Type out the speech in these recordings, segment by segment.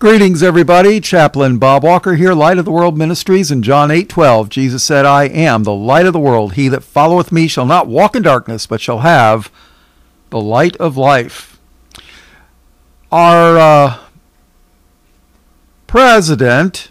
Greetings, everybody. Chaplain Bob Walker here, Light of the World Ministries. In John 8 12, Jesus said, I am the light of the world. He that followeth me shall not walk in darkness, but shall have the light of life. Our uh, president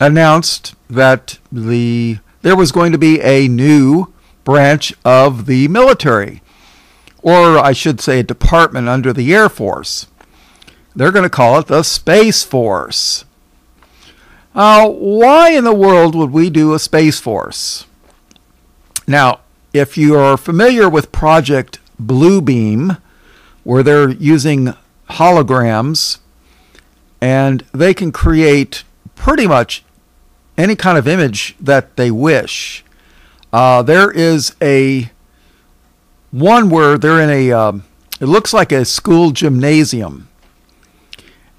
announced that the there was going to be a new branch of the military, or I should say, a department under the Air Force. They're going to call it the Space Force. Uh, why in the world would we do a Space Force? Now, if you are familiar with Project Bluebeam, where they're using holograms and they can create pretty much any kind of image that they wish. Uh, there is a one where they're in a, um, it looks like a school gymnasium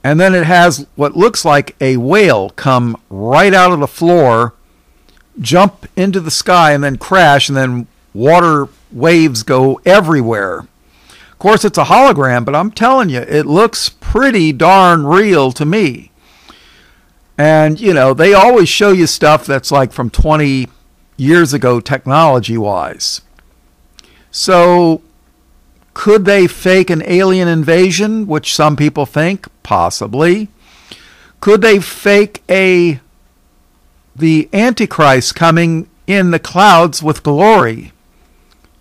and then it has what looks like a whale come right out of the floor, jump into the sky, and then crash, and then water waves go everywhere. Of course, it's a hologram, but I'm telling you, it looks pretty darn real to me. And, you know, they always show you stuff that's like from 20 years ago, technology wise. So could they fake an alien invasion, which some people think? Possibly. Could they fake a the Antichrist coming in the clouds with glory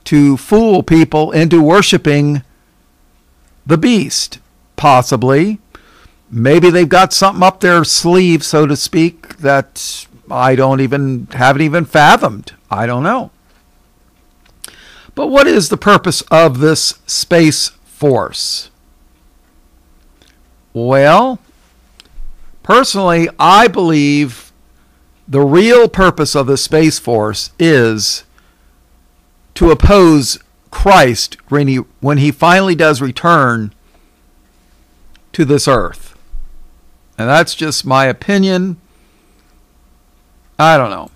to fool people into worshiping the beast? Possibly. Maybe they've got something up their sleeve, so to speak, that I don't even haven't even fathomed. I don't know. But what is the purpose of this Space Force? Well, personally, I believe the real purpose of the Space Force is to oppose Christ when he, when he finally does return to this earth. And that's just my opinion. I don't know.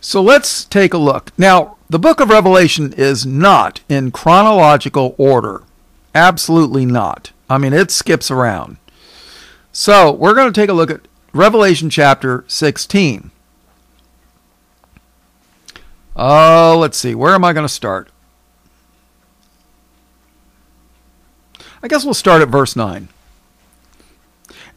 So let's take a look. Now, the book of Revelation is not in chronological order. Absolutely not. I mean, it skips around. So, we're going to take a look at Revelation chapter 16. Oh, uh, let's see. Where am I going to start? I guess we'll start at verse 9.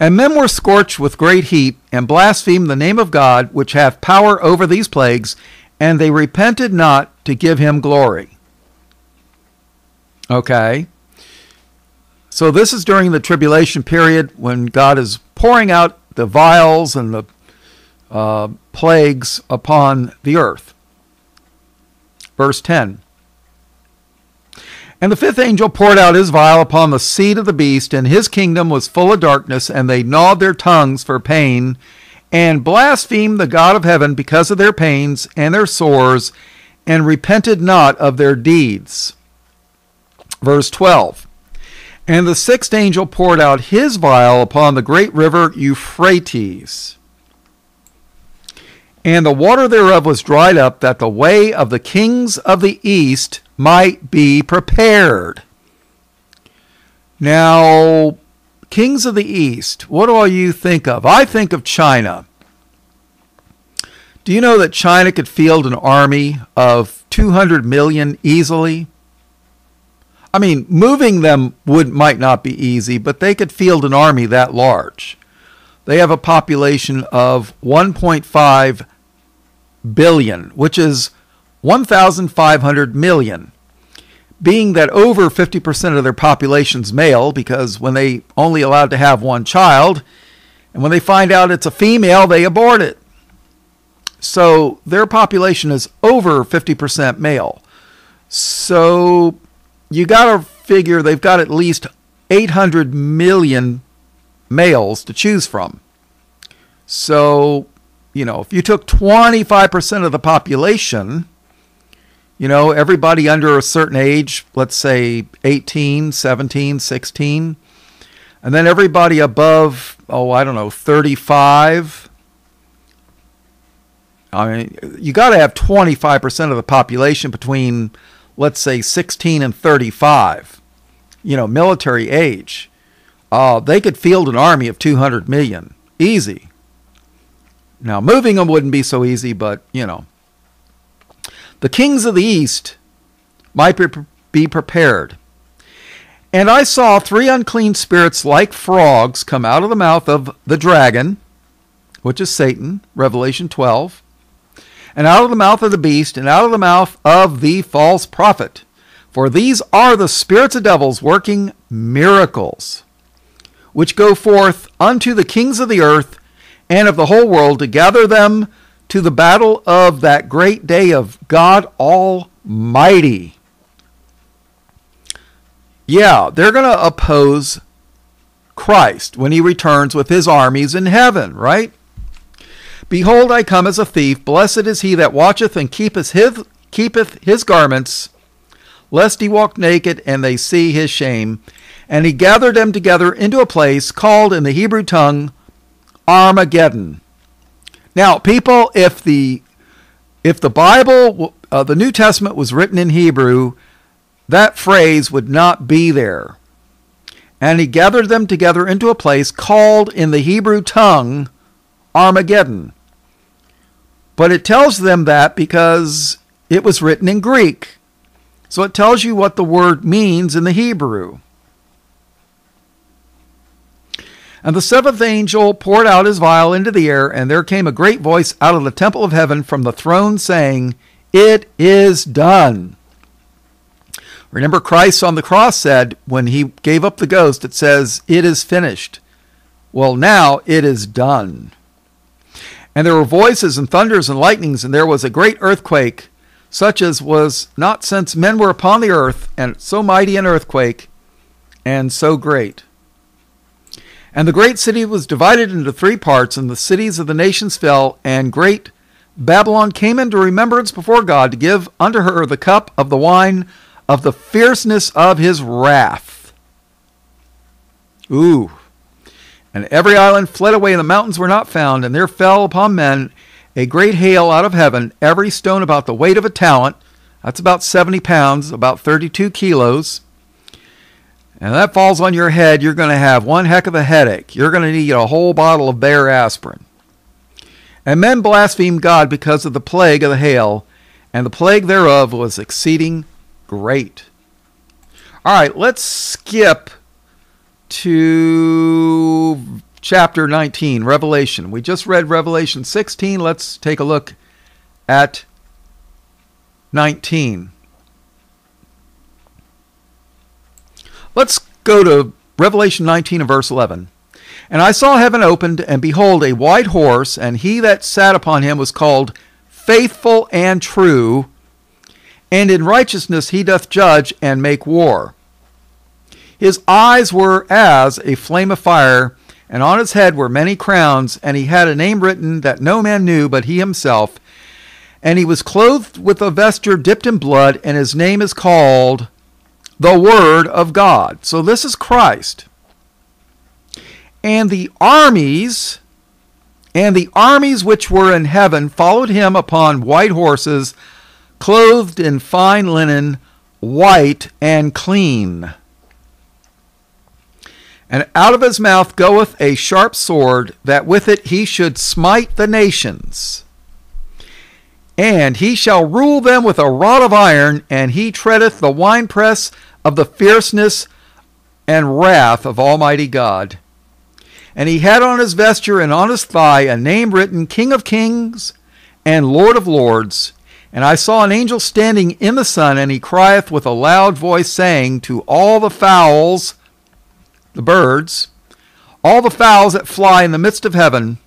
And men were scorched with great heat, and blasphemed the name of God, which hath power over these plagues, and they repented not to give him glory. Okay. So this is during the tribulation period when God is pouring out the vials and the uh, plagues upon the earth. Verse 10. And the fifth angel poured out his vial upon the seat of the beast, and his kingdom was full of darkness, and they gnawed their tongues for pain and blasphemed the God of heaven because of their pains and their sores, and repented not of their deeds. Verse 12 And the sixth angel poured out his vial upon the great river Euphrates. And the water thereof was dried up, that the way of the kings of the east might be prepared. Now, Kings of the East, what do all you think of? I think of China. Do you know that China could field an army of 200 million easily? I mean, moving them would might not be easy, but they could field an army that large. They have a population of 1.5 billion, which is 1,500 million being that over 50% of their population's male, because when they only allowed to have one child, and when they find out it's a female, they abort it. So their population is over 50% male. So you got to figure they've got at least 800 million males to choose from. So, you know, if you took 25% of the population, you know, everybody under a certain age, let's say 18, 17, 16, and then everybody above, oh, I don't know, 35. I mean, you got to have 25% of the population between, let's say, 16 and 35, you know, military age. uh, they could field an army of 200 million. Easy. Now, moving them wouldn't be so easy, but, you know. The kings of the east might be prepared. And I saw three unclean spirits like frogs come out of the mouth of the dragon, which is Satan, Revelation 12, and out of the mouth of the beast, and out of the mouth of the false prophet. For these are the spirits of devils working miracles, which go forth unto the kings of the earth and of the whole world to gather them to the battle of that great day of God Almighty. Yeah, they're going to oppose Christ when he returns with his armies in heaven, right? Behold, I come as a thief. Blessed is he that watcheth and keepeth his, keepeth his garments, lest he walk naked and they see his shame. And he gathered them together into a place called in the Hebrew tongue Armageddon. Now, people, if the if the Bible, uh, the New Testament was written in Hebrew, that phrase would not be there. And he gathered them together into a place called in the Hebrew tongue Armageddon. But it tells them that because it was written in Greek. So it tells you what the word means in the Hebrew. And the seventh angel poured out his vial into the air, and there came a great voice out of the temple of heaven from the throne saying, It is done. Remember, Christ on the cross said, when he gave up the ghost, it says, It is finished. Well, now it is done. And there were voices and thunders and lightnings, and there was a great earthquake, such as was not since men were upon the earth, and so mighty an earthquake, and so great. And the great city was divided into three parts, and the cities of the nations fell, and great Babylon came into remembrance before God to give unto her the cup of the wine of the fierceness of his wrath. Ooh. And every island fled away, and the mountains were not found, and there fell upon men a great hail out of heaven, every stone about the weight of a talent. That's about 70 pounds, about 32 kilos. And that falls on your head, you're going to have one heck of a headache. You're going to need a whole bottle of Bayer aspirin. And men blasphemed God because of the plague of the hail, and the plague thereof was exceeding Great. All right, let's skip to chapter 19, Revelation. We just read Revelation 16. Let's take a look at 19. Let's go to Revelation 19 and verse 11. And I saw heaven opened, and behold, a white horse, and he that sat upon him was called Faithful and True and in righteousness he doth judge and make war. His eyes were as a flame of fire, and on his head were many crowns, and he had a name written that no man knew but he himself. And he was clothed with a vesture dipped in blood, and his name is called the Word of God. So this is Christ. And the armies, and the armies which were in heaven followed him upon white horses clothed in fine linen, white and clean. And out of his mouth goeth a sharp sword, that with it he should smite the nations. And he shall rule them with a rod of iron, and he treadeth the winepress of the fierceness and wrath of Almighty God. And he had on his vesture and on his thigh a name written King of Kings and Lord of Lords. And I saw an angel standing in the sun, and he crieth with a loud voice, saying to all the fowls, the birds, all the fowls that fly in the midst of heaven,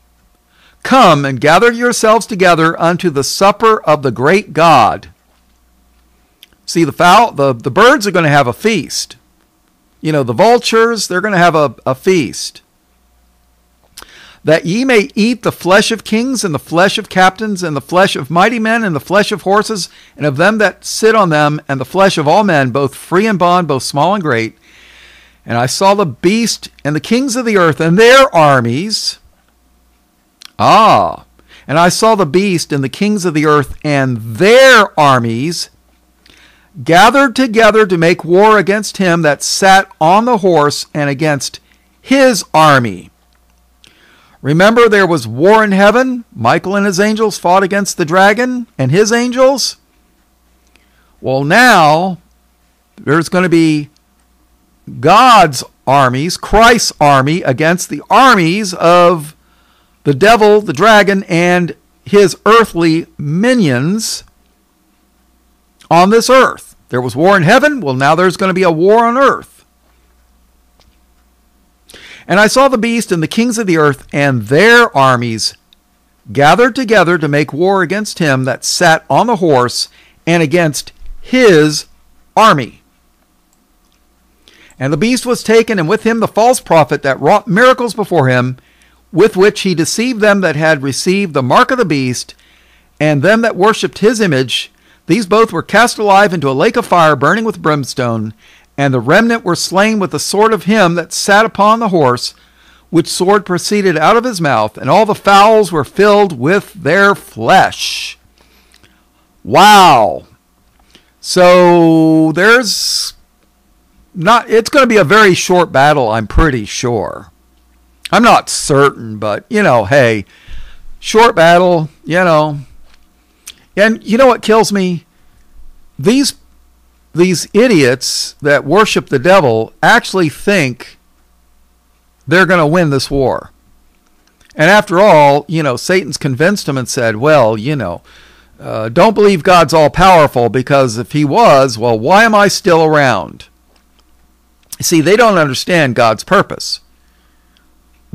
Come and gather yourselves together unto the supper of the great God. See, the fowl, the, the birds are going to have a feast. You know, the vultures, they're going to have a, a feast that ye may eat the flesh of kings, and the flesh of captains, and the flesh of mighty men, and the flesh of horses, and of them that sit on them, and the flesh of all men, both free and bond, both small and great. And I saw the beast and the kings of the earth and their armies. Ah, and I saw the beast and the kings of the earth and their armies gathered together to make war against him that sat on the horse and against his army. Remember, there was war in heaven. Michael and his angels fought against the dragon and his angels. Well, now there's going to be God's armies, Christ's army, against the armies of the devil, the dragon, and his earthly minions on this earth. There was war in heaven. Well, now there's going to be a war on earth. And I saw the beast and the kings of the earth and their armies gathered together to make war against him that sat on the horse and against his army. And the beast was taken, and with him the false prophet that wrought miracles before him, with which he deceived them that had received the mark of the beast, and them that worshipped his image. These both were cast alive into a lake of fire burning with brimstone, and the remnant were slain with the sword of him that sat upon the horse, which sword proceeded out of his mouth, and all the fowls were filled with their flesh. Wow. So there's not it's going to be a very short battle, I'm pretty sure. I'm not certain, but you know, hey, short battle, you know. And you know what kills me? These these idiots that worship the devil actually think they're going to win this war. And after all, you know, Satan's convinced them and said, well, you know, uh, don't believe God's all powerful because if he was, well, why am I still around? See, they don't understand God's purpose.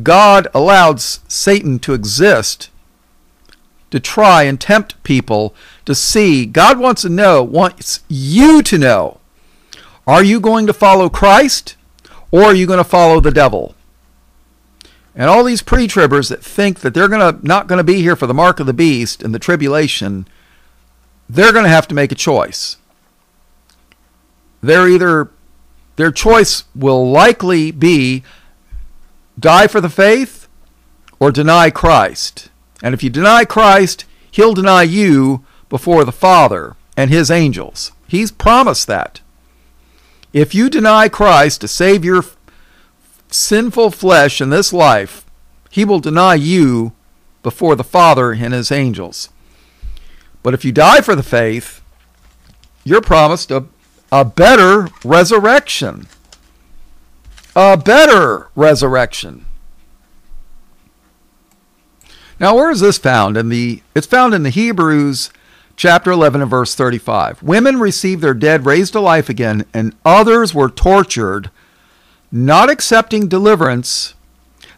God allowed Satan to exist to try and tempt people to see. God wants to know, wants you to know. Are you going to follow Christ or are you going to follow the devil? And all these pre-tribbers that think that they're going to not going to be here for the mark of the beast and the tribulation, they're going to have to make a choice. They're either their choice will likely be die for the faith or deny Christ. And if you deny Christ, he'll deny you before the Father and his angels. He's promised that. If you deny Christ to save your sinful flesh in this life, he will deny you before the Father and his angels. But if you die for the faith, you're promised a, a better resurrection a better resurrection. Now, where is this found? In the it's found in the Hebrews chapter 11 and verse 35. Women received their dead raised to life again, and others were tortured, not accepting deliverance,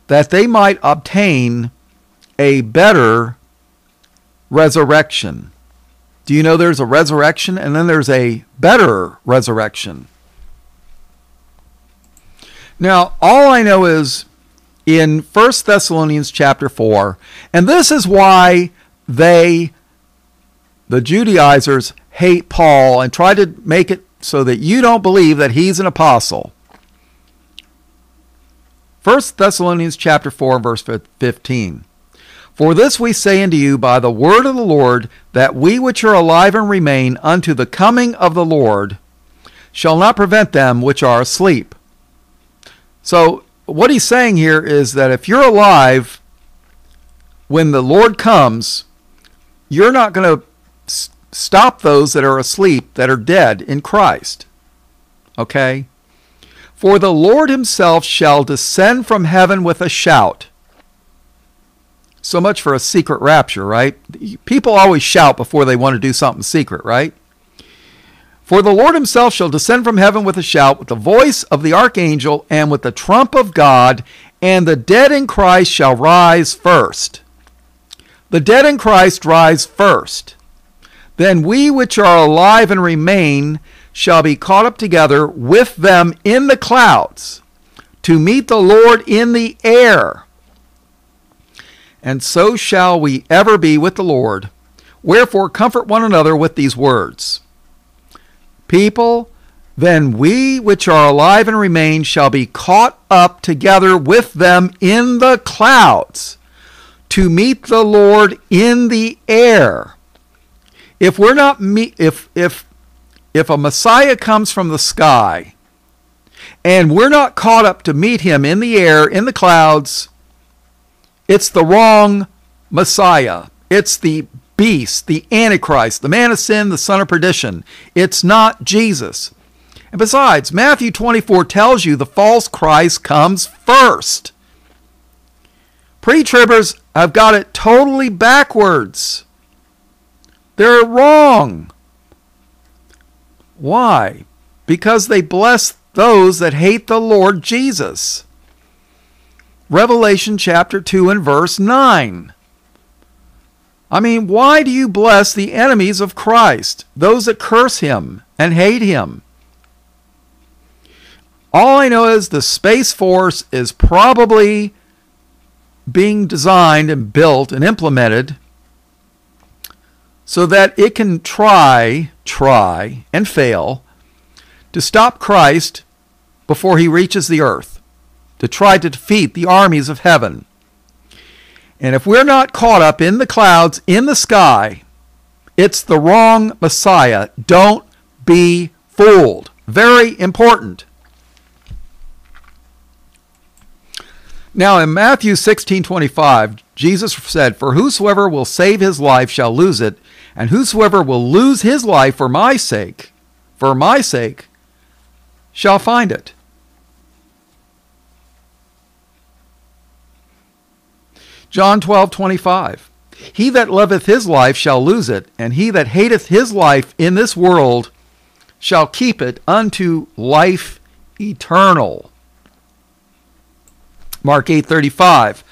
that they might obtain a better resurrection. Do you know there's a resurrection and then there's a better resurrection? Now, all I know is in 1 Thessalonians chapter 4, and this is why they, the Judaizers, hate Paul and try to make it so that you don't believe that he's an apostle. 1 Thessalonians chapter 4 verse 15. For this we say unto you by the word of the Lord, that we which are alive and remain unto the coming of the Lord shall not prevent them which are asleep. So, what he's saying here is that if you're alive when the Lord comes, you're not going to stop those that are asleep, that are dead in Christ. Okay? For the Lord himself shall descend from heaven with a shout. So much for a secret rapture, right? People always shout before they want to do something secret, right? For the Lord himself shall descend from heaven with a shout, with the voice of the archangel, and with the trump of God, and the dead in Christ shall rise first. The dead in Christ rise first. Then we which are alive and remain shall be caught up together with them in the clouds to meet the Lord in the air. And so shall we ever be with the Lord. Wherefore, comfort one another with these words people, then we which are alive and remain shall be caught up together with them in the clouds to meet the Lord in the air. If we're not if if if a Messiah comes from the sky and we're not caught up to meet him in the air, in the clouds, it's the wrong Messiah. It's the beast, the Antichrist, the man of sin, the son of perdition. It's not Jesus. And besides, Matthew 24 tells you the false Christ comes first. Pre tribbers have got it totally backwards. They're wrong. Why? Because they bless those that hate the Lord Jesus. Revelation chapter 2 and verse 9. I mean, why do you bless the enemies of Christ, those that curse him and hate him? All I know is the Space Force is probably being designed and built and implemented so that it can try, try, and fail to stop Christ before he reaches the earth, to try to defeat the armies of heaven. And if we're not caught up in the clouds, in the sky, it's the wrong Messiah. Don't be fooled. Very important. Now in Matthew 16:25, Jesus said, "For whosoever will save his life shall lose it, and whosoever will lose his life for my sake, for my sake, shall find it." John 12:25 He that loveth his life shall lose it, and he that hateth his life in this world shall keep it unto life eternal. Mark 8:35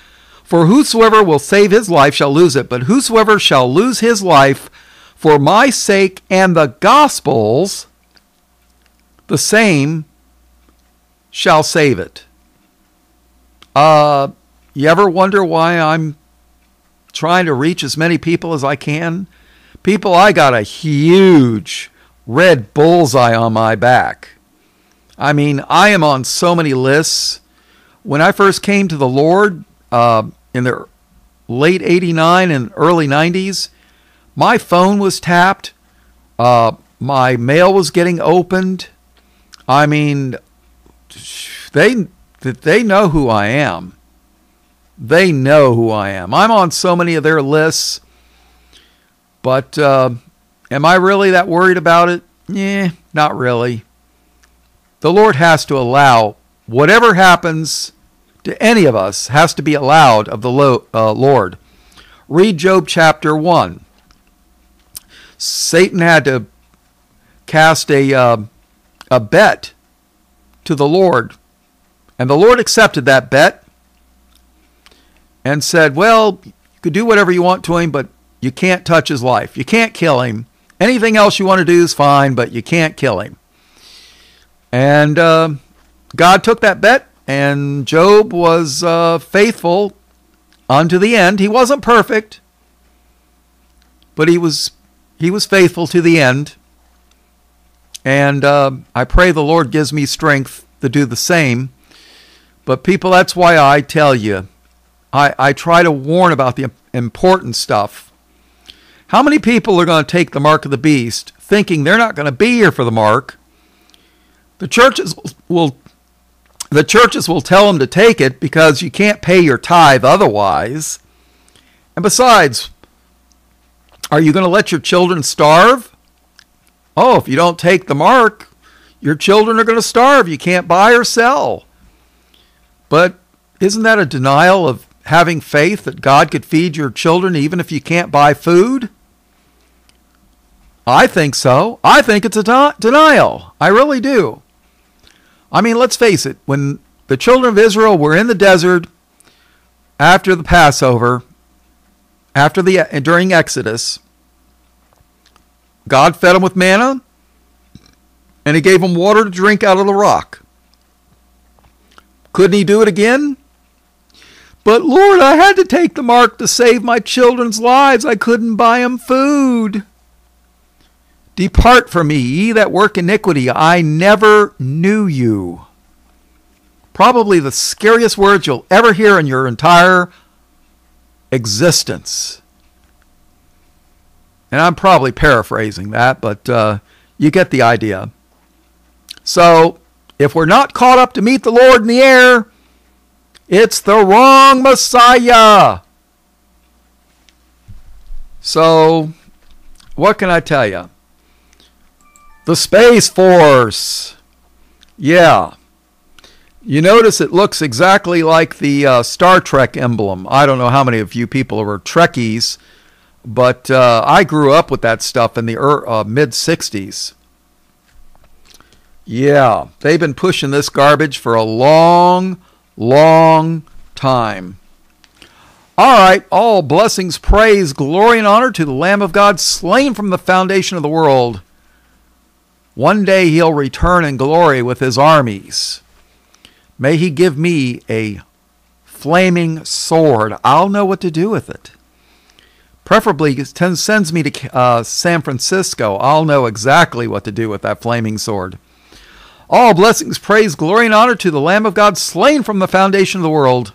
For whosoever will save his life shall lose it, but whosoever shall lose his life for my sake and the gospel's the same shall save it. Uh you ever wonder why I'm trying to reach as many people as I can? People, I got a huge red bullseye on my back. I mean, I am on so many lists. When I first came to the Lord uh, in the late 89 and early 90s, my phone was tapped. Uh, my mail was getting opened. I mean, they they know who I am. They know who I am. I'm on so many of their lists, but uh, am I really that worried about it? Yeah, not really. The Lord has to allow whatever happens to any of us has to be allowed of the uh, Lord. Read Job chapter 1. Satan had to cast a, uh, a bet to the Lord, and the Lord accepted that bet and said, Well, you could do whatever you want to him, but you can't touch his life. You can't kill him. Anything else you want to do is fine, but you can't kill him. And uh, God took that bet, and Job was uh, faithful unto the end. He wasn't perfect, but he was he was faithful to the end. And uh, I pray the Lord gives me strength to do the same. But people, that's why I tell you, I, I try to warn about the important stuff. How many people are going to take the mark of the beast thinking they're not going to be here for the mark? The churches will the churches will tell them to take it because you can't pay your tithe otherwise. And besides, are you going to let your children starve? Oh, if you don't take the mark, your children are going to starve. You can't buy or sell. But isn't that a denial of having faith that God could feed your children even if you can't buy food? I think so. I think it's a de- denial. I really do. I mean, let's face it, when the children of Israel were in the desert after the Passover, after the during Exodus, God fed them with manna and he gave them water to drink out of the rock. Couldn't he do it again? But Lord, I had to take the mark to save my children's lives. I couldn't buy them food. Depart from me, ye that work iniquity. I never knew you. Probably the scariest words you'll ever hear in your entire existence. And I'm probably paraphrasing that, but uh, you get the idea. So if we're not caught up to meet the Lord in the air, it's the wrong Messiah. So, what can I tell you? The Space Force. Yeah. You notice it looks exactly like the uh, Star Trek emblem. I don't know how many of you people are Trekkies, but uh, I grew up with that stuff in the uh, mid 60s. Yeah, they've been pushing this garbage for a long, long time. All right, all blessings, praise, glory, and honor to the Lamb of God slain from the foundation of the world. One day he'll return in glory with his armies. May he give me a flaming sword. I'll know what to do with it. Preferably sends me to uh, San Francisco. I'll know exactly what to do with that flaming sword. All blessings, praise, glory, and honor to the Lamb of God slain from the foundation of the world.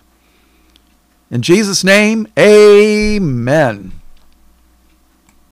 In Jesus' name, amen.